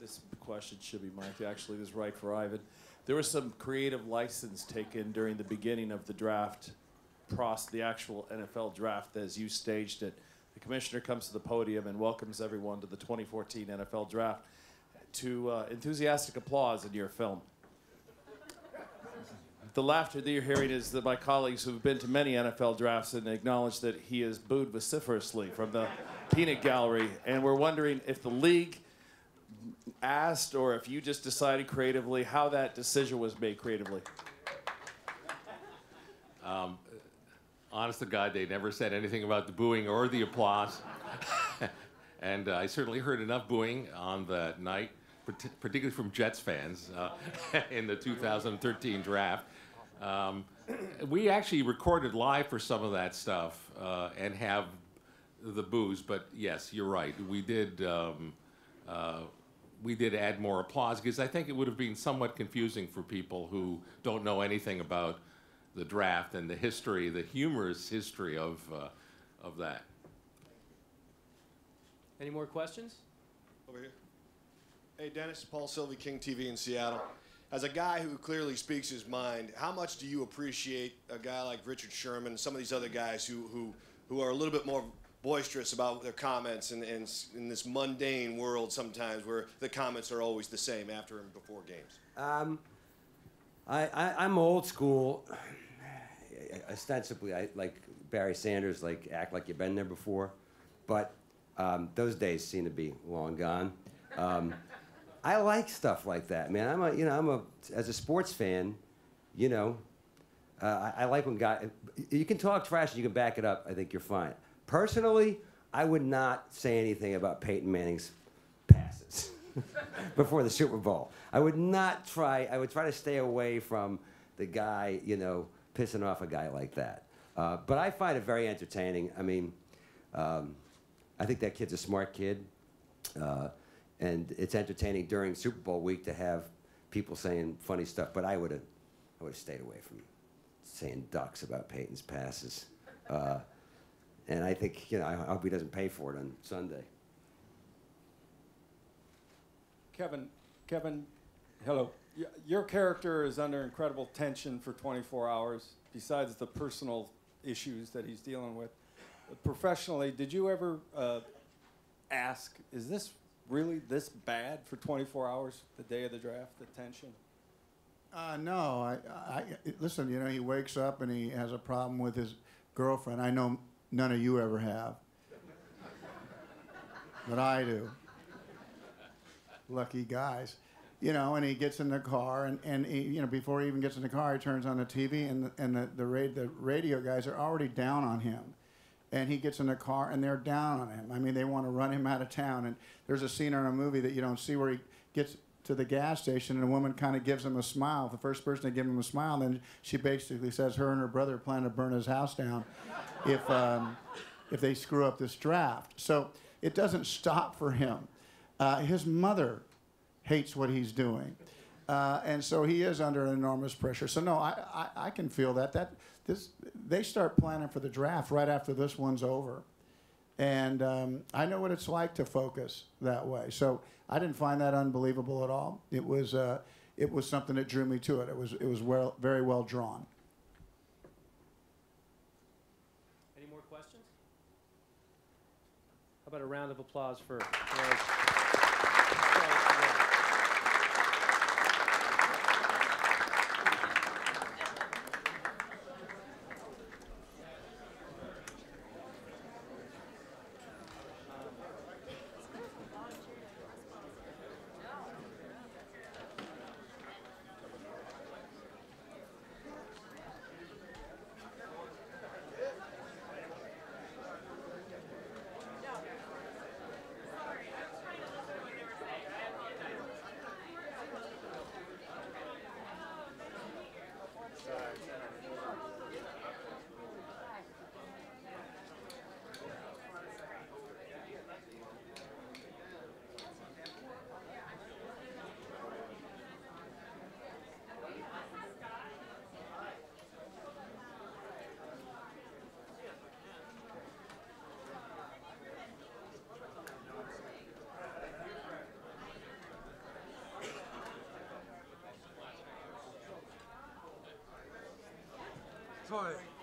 This question should be mine. Actually, this is right for Ivan. There was some creative license taken during the beginning of the draft process, the actual NFL draft, as you staged it. The commissioner comes to the podium and welcomes everyone to the 2014 NFL draft to uh, enthusiastic applause in your film. The laughter that you're hearing is that my colleagues who've been to many NFL drafts and acknowledge that he is booed vociferously from the peanut gallery. And we're wondering if the league asked or if you just decided creatively how that decision was made creatively. Um, honest to God, they never said anything about the booing or the applause. and uh, I certainly heard enough booing on that night, particularly from Jets fans uh, in the 2013 draft. Um, we actually recorded live for some of that stuff uh, and have the boos, but yes, you're right. We did. Um, uh, we did add more applause because I think it would have been somewhat confusing for people who don't know anything about the draft and the history, the humorous history of, uh, of that. Any more questions? Over here. Hey, Denis, Paul Sylvie, King TV in Seattle. As a guy who clearly speaks his mind, how much do you appreciate a guy like Richard Sherman and some of these other guys who, who, who are a little bit more boisterous about their comments and, and in this mundane world sometimes where the comments are always the same after and before games? Um, I, I, I'm old school. Ostensibly, I like Barry Sanders, like act like you've been there before, but um, those days seem to be long gone. Um, I like stuff like that, man. I'm a, you know, I'm a, as a sports fan, you know, uh, I, I, like when guys, you can talk trash and you can back it up. I think you're fine. Personally, I would not say anything about Peyton Manning's passes before the Super Bowl. I would not try. I would try to stay away from the guy, you know, pissing off a guy like that. Uh, but I find it very entertaining. I mean, um, I think that kid's a smart kid, uh, and it's entertaining during Super Bowl week to have people saying funny stuff. But I would have, I stayed away from saying ducks about Peyton's passes. Uh, and I think, you know, I hope he doesn't pay for it on Sunday. Kevin, Kevin, hello. Your character is under incredible tension for 24 hours, besides the personal issues that he's dealing with. Professionally, did you ever uh, ask, is this really this bad for 24 hours, the day of the draft, the tension? Uh, no, I, I, listen. You know, he wakes up and he has a problem with his girlfriend. I know none of you ever have. but I do. Lucky guys. You know, and he gets in the car, and, and he, you know, before he even gets in the car, he turns on the TV, and the, and the, the, ra- the radio guys are already down on him. And he gets in the car, and they're down on him. I mean, they want to run him out of town. And there's a scene in a movie that you don't see where he gets to the gas station, and a woman kind of gives him a smile. The first person to give him a smile, then she basically says her and her brother plan to burn his house down if, um, if they screw up this draft. So it doesn't stop for him. Uh, his mother hates what he's doing. Uh, and so he is under enormous pressure. So no, I, I, I, can feel that. That this they start planning for the draft right after this one's over, and um, I know what it's like to focus that way. So I didn't find that unbelievable at all. It was uh, it was something that drew me to it. It was it was well, very well drawn. Any more questions? How about a round of applause for Sorry.